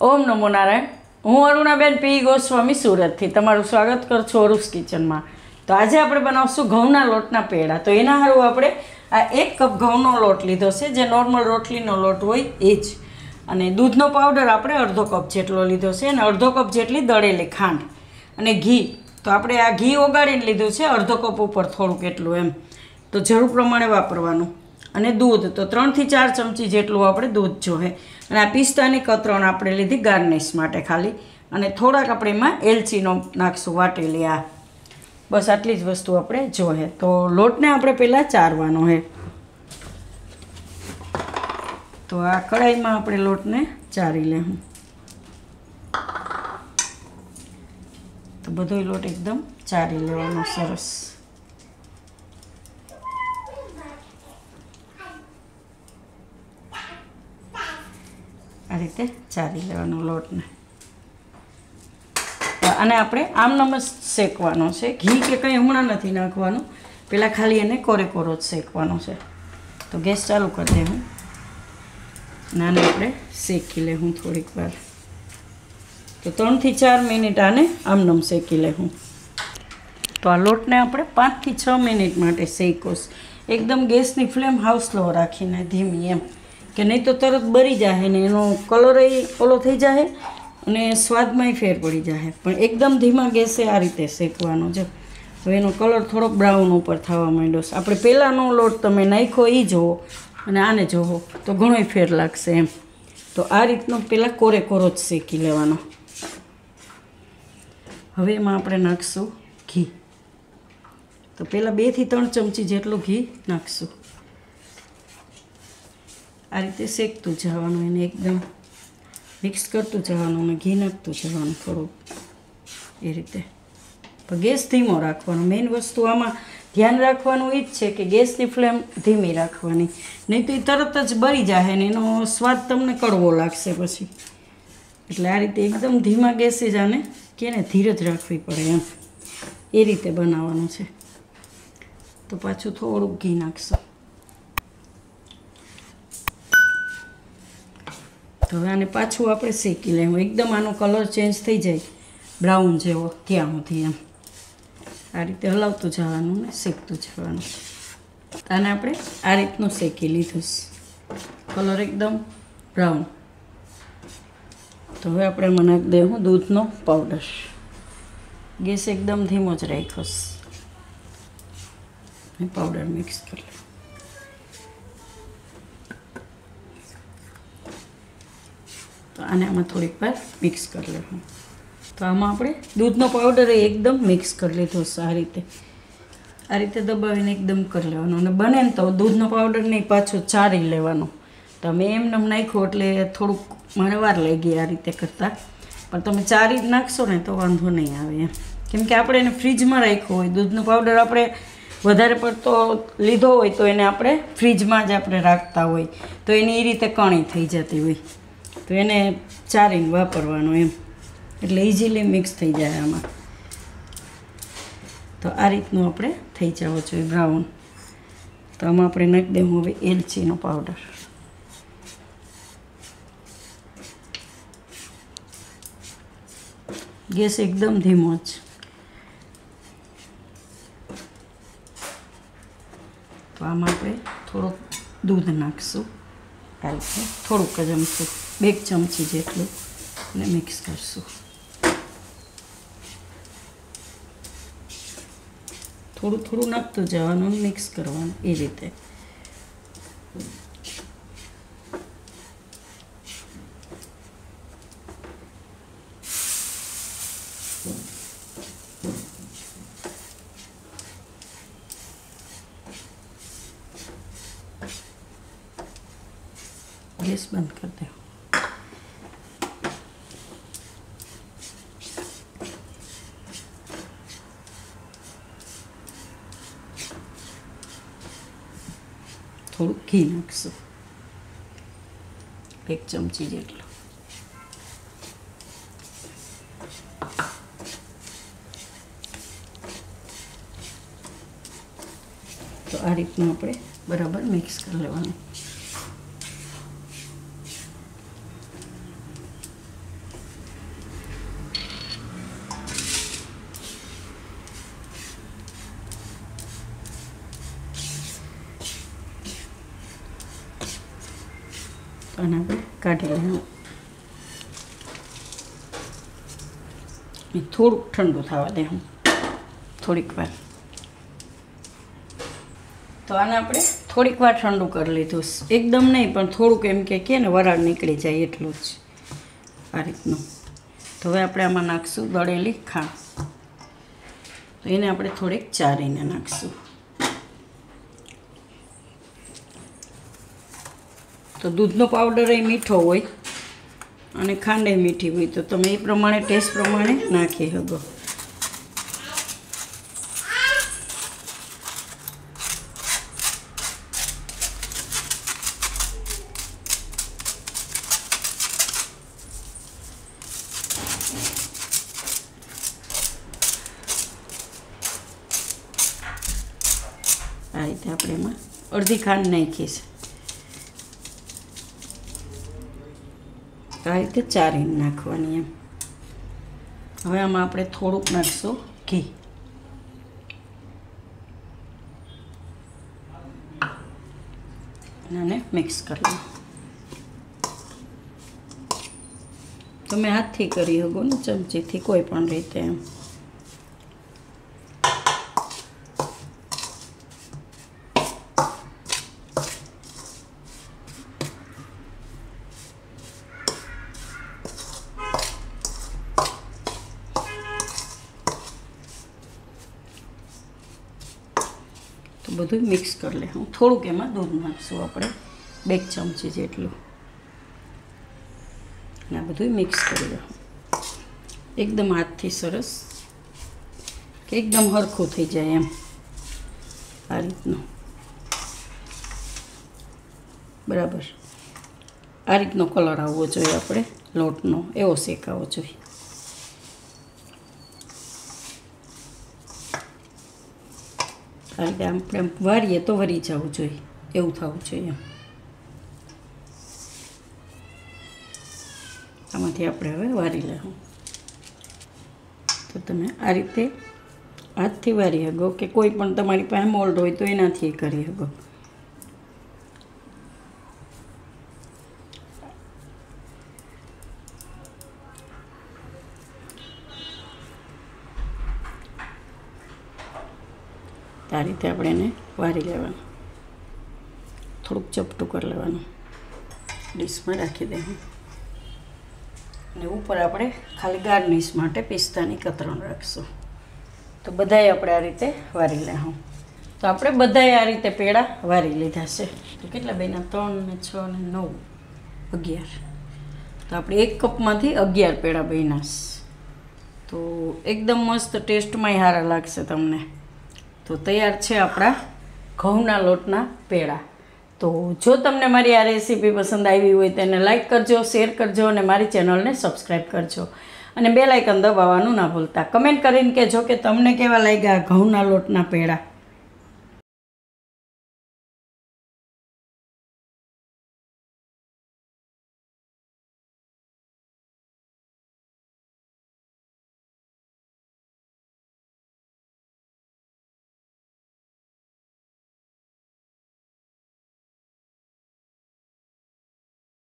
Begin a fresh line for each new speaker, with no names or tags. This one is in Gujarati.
ઓમ નમો નારાયણ. હું અરુણાબેન પી. ગોસ્વામી સુરતથી. તમારું સ્વાગત કરું છું અરુસ કિચનમાં. તો આજે આપણે બનાવશું ઘઉંના લોટના પેડા. તો એના હારું આપણે આ એક કપ ઘઉંનો લોટ લીધો છે. જે નોર્મલ રોટલીનો લોટ હોય એ જ. અને દૂધનો પાવડર આપણે અડધો કપ જેટલો લીધો છે અને અડધો કપ જેટલી દળેલી ખાંડ અને ઘી. તો આપણે આ ઘી ઓગાળીને લીધું છે. અડધો કપ ઉપર થોડુંક એટલું એમ. તો જરૂર પ્રમાણે વાપરવાનું. અને દૂધ. તો ત્રણથી ચાર ચમચી જેટલું આપણે દૂધ જોવે અને આ પિસ્તાની કતરણ આપણે લીધી ગાર્નિશ માટે ખાલી. અને થોડાક આપણે એમાં એલચીનો નાખશું વાટેલી આ. બસ આટલી જ વસ્તુ આપણે જોઈએ. તો લોટને આપણે પહેલાં ચારવાનો હે. તો આ કઢાઈમાં આપણે લોટને ચારી લેવું તો બધો લોટ એકદમ ચારી લેવાનો સરસ. રીતે ચારી લેવાનો લોટને. અને આપણે આમનામ જ શેકવાનો છે. ઘી કે કંઈ હમણાં નથી નાખવાનું. પહેલાં ખાલી એને કોરે કોરો જ શેકવાનો છે. તો ગેસ ચાલુ કરી દે હું. નાને આપણે શેકી લેવું થોડીક વાર. તો ત્રણથી ચાર મિનિટ આને આમનામ શેકી લેવું તો આ લોટને આપણે પાંચથી છ મિનિટ માટે શેકોશ એકદમ ગેસની ફ્લેમ હાઉસ સ્લો રાખીને ધીમી એમ. કે નહીં તો તરત બળી જાય ને એનો કલર ઓલો થઈ જાય અને સ્વાદમાંય ફેર પડી જાય પણ એકદમ ધીમા ગેસે આ રીતે શેકવાનો છે. હવે એનો કલર થોડોક બ્રાઉન ઉપર થવા માંડ્યો છે. આપણે પહેલાંનો લોટ તમે નાખ્યો એ જુઓ અને આને જુઓ તો ઘણોય ફેર લાગશે એમ. તો આ રીતનો પહેલાં કોરે કોરો જ શેકી લેવાનો. હવે એમાં આપણે નાખશું ઘી. તો પહેલાં બેથી ત્રણ ચમચી જેટલું ઘી નાખશું. આ રીતે શેકતું જવાનું, એને એકદમ મિક્સ કરતું જવાનું અને ઘી નાખતું જવાનું થોડુંક એ રીતે. ગેસ ધીમો રાખવાનો. મેઇન વસ્તુ આમાં ધ્યાન રાખવાનું એ જ છે કે ગેસની ફ્લેમ ધીમી રાખવાની. નહીં તો એ તરત જ બળી જાય ને એનો સ્વાદ તમને કડવો લાગશે પછી. એટલે આ રીતે એકદમ ધીમા ગેસે જ આને કે ને ધીરજ રાખવી પડે એમ. એ રીતે બનાવવાનું છે. તો પાછું થોડુંક ઘી નાખશો. તો હવે આને પાછું આપણે શેકી લેવું. એકદમ આનો કલર ચેન્જ થઈ જાય. બ્રાઉન જેવો, ત્યાં સુધી એમ. આ રીતે હલાવતું જવાનું ને શેકતું જવાનું. આને આપણે આ રીતનું શેકી લીધું કલર એકદમ બ્રાઉન તો હવે આપણે એમાં દેવું, દૂધનો પાવડર ગેસ એકદમ ધીમો જ રાખ્યો પાવડર મિક્સ કરી તો આને આમાં થોડીક વાર મિક્સ કરી લેવું. તો આમાં આપણે દૂધનો પાવડર એકદમ મિક્સ કરી લીધો આ રીતે. આ રીતે દબાવીને એકદમ કરી લેવાનો. અને બને ને તો દૂધનો પાવડર નહીં પાછો ચારી લેવાનો. તમે એમને નાખ્યો એટલે થોડુંક મને વાર લઈ ગઈ આ રીતે કરતાં. પણ તમે ચારી નાખશો ને તો વાંધો નહીં આવે એમ. કેમ કે આપણે એને ફ્રીજમાં રાખ્યો હોય. દૂધનો પાવડર આપણે વધારે પડતો લીધો હોય તો એને આપણે ફ્રીજમાં જ આપણે રાખતા હોય. તો એની એ રીતે કણી થઈ જતી હોય. તો એને ચારીને વાપરવાનું એમ. એટલે ઇઝીલી મિક્સ થઈ જાય આમાં. તો આ રીતનું આપણે થઈ જવો જોઈએ બ્રાઉન તો આમાં આપણે નાખી દઉં હવે એલચીનો પાવડર ગેસ એકદમ ધીમો જ. તો આમાં આપણે થોડોક દૂધ નાખશું. છે. થોડુંક જ અમથું. બે ચમચી જેટલું અને મિક્સ કરશું. થોડું થોડું નાખતું જવાનું મિક્સ કરવાનું એ રીતે. ગેસ બંધ કરી દો થોડુંક ઘી નાખશું એક ચમચી જેટલું તો આ રીતનું આપણે બરાબર મિક્સ કરી લેવાનું અને આપણે કાઢી લેવું થોડુંક ઠંડુ થવા દે હું, થોડીક વાર. તો આને આપણે થોડીક વાર ઠંડુ કરી લીધું. એકદમ નહીં, પણ થોડુંક એમ કે કે ને વરાળ નીકળી જાય એટલું જ આ રીતનું. તો હવે આપણે આમાં નાખશું દળેલી ખાંડ. તો એને આપણે થોડીક ચારીને નાખશું. તો દૂધનો પાવડર એ મીઠો હોય અને ખાંડ એ મીઠી હોય, તો તમે એ પ્રમાણે ટેસ્ટ પ્રમાણે નાખી શકો. આ રીતે આપણે એમાં અડધી ખાંડ નાખી આ રીતે ચારીને નાખવાની એમ. હવે આમાં આપણે થોડુંક નાખશું ઘી. અને મિક્સ કરી તમે હાથથી કરી શકો ને ચમચીથી કોઈ પણ રીતે એમ. બધું મિક્સ કરી લે. હું થોડુંક એમાં દૂધ નાખીશું આપણે. બે ચમચી જેટલું. અને આ બધું મિક્સ કરી દઉં એકદમ હાથથી સરસ કે એકદમ હરખું થઈ જાય એમ. આ રીતનું. બરાબર. આ રીતનો કલર આવવો જોઈએ આપણે લોટનો. એવો શેકાવો જોઈએ. કારણ કે આપણે વારીએ તો વરી જવું જોઈએ. એવું થવું જોઈએ. એમ આમાંથી આપણે હવે વારી લેવું. તો તમે આ રીતે હાથથી વારી શકો કે કોઈ પણ તમારી પાસે મોલ્ડ હોય તો એનાથી કરી શકો. આ રીતે આપણે એને વારી લેવાનું. થોડુંક ચપટું કરી લેવાનું. ડીશમાં રાખી દેવું અને ઉપર આપણે ખાલી ગાર્નિશ માટે પિસ્તાની કતરણ રાખીશું. તો બધાય આપણે આ રીતે વારી લેવું તો આપણે બધાએ આ રીતે પેડા વારી લીધા છે. તો કેટલા બેના? ત્રણ ને છ ને નવ. અગિયાર. તો આપણે એક કપમાંથી અગિયાર પેડા બન્યા તો એકદમ મસ્ત ટેસ્ટમાંય સારા લાગશે તમને. તો તૈયાર છે આપણા ઘઉંના લોટના પેડા. તો જો તમને મારી આ રેસીપી પસંદ આવી હોય તેને લાઇક કરજો, શેર કરજો અને મારી ચેનલને સબસ્ક્રાઈબ કરજો. અને બે લાઇકન દબાવવાનું ના ભૂલતા. કમેન્ટ કરીને કહેજો કે તમને કેવા લાગ્યા ઘઉંના લોટના પેડા.